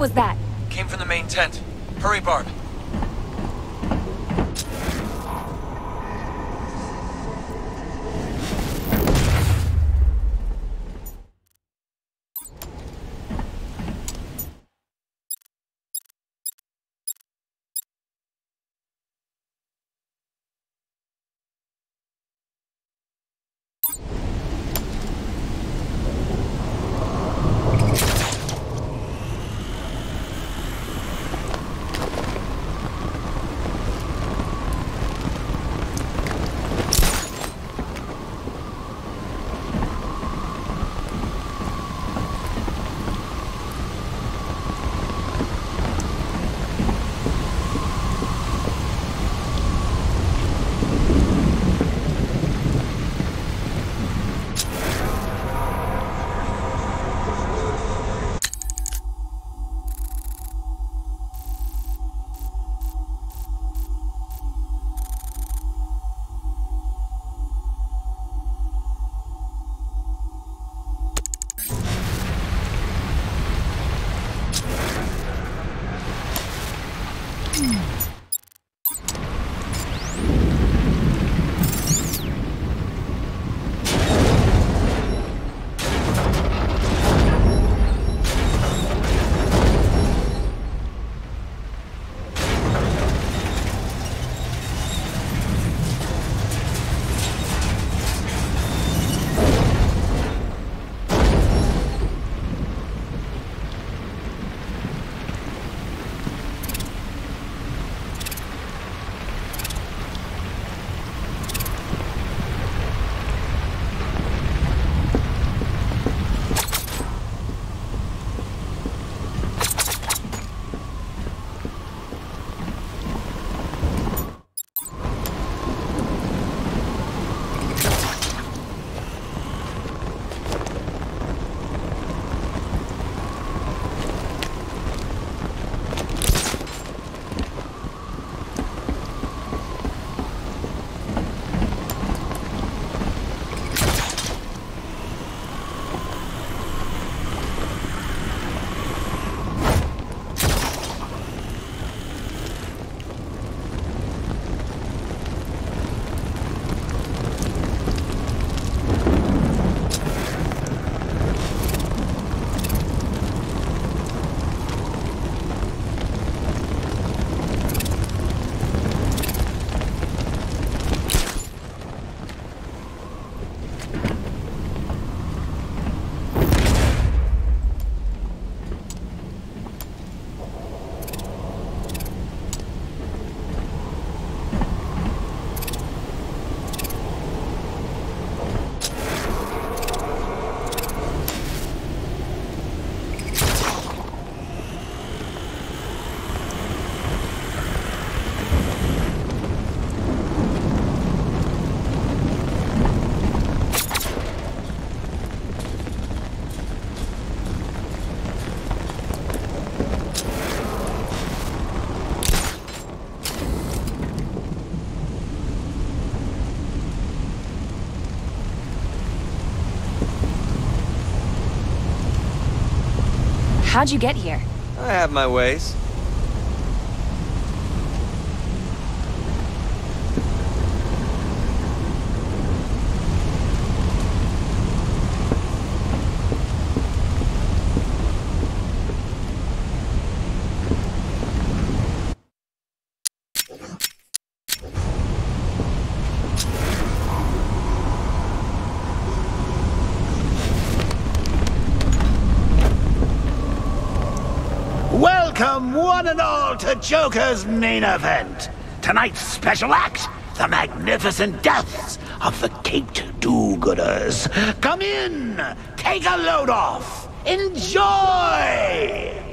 Was that? Came from the main tent. Hurry, Barb. How'd you get here? I have my ways. Welcome, one and all, to Joker's main event. Tonight's special act, the magnificent deaths of the Caped Do-Gooders. Come in, take a load off, enjoy!